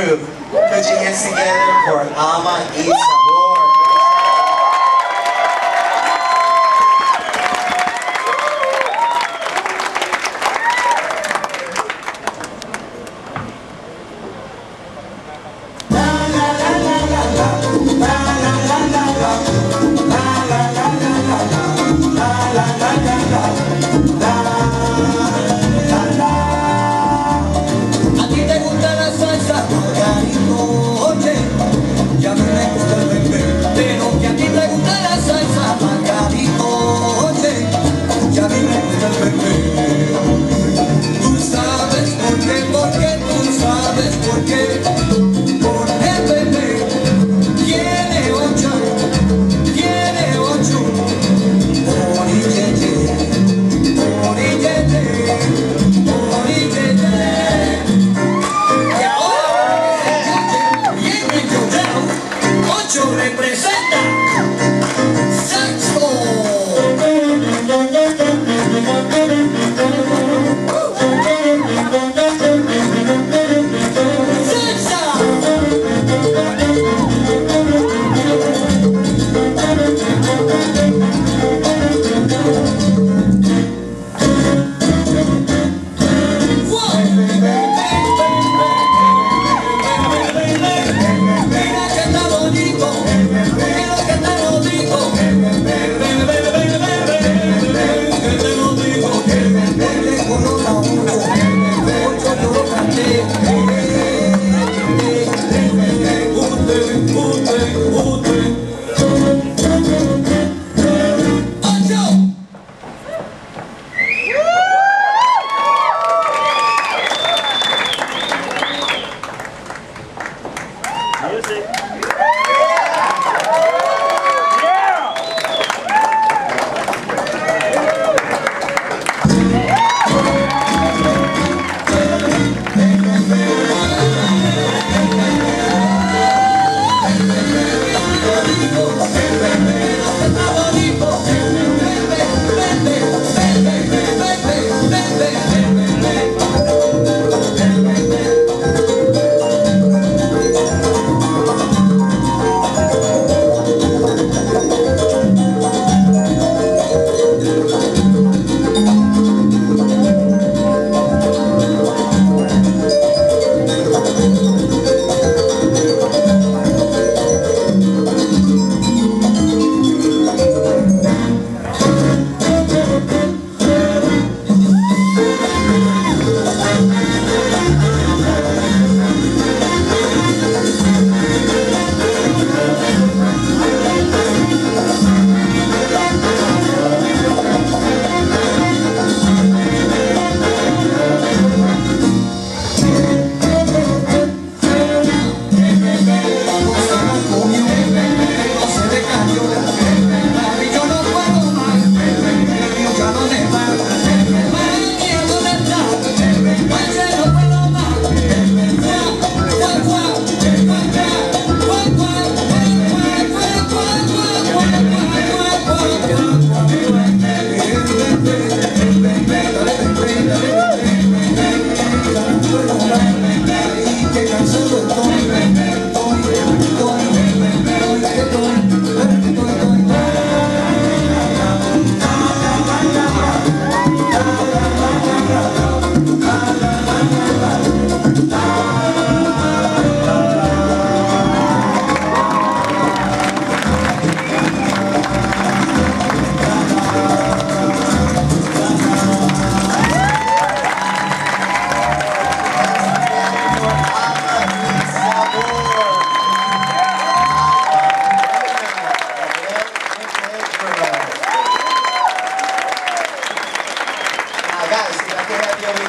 crew. Put your hands together for Ama y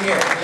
here.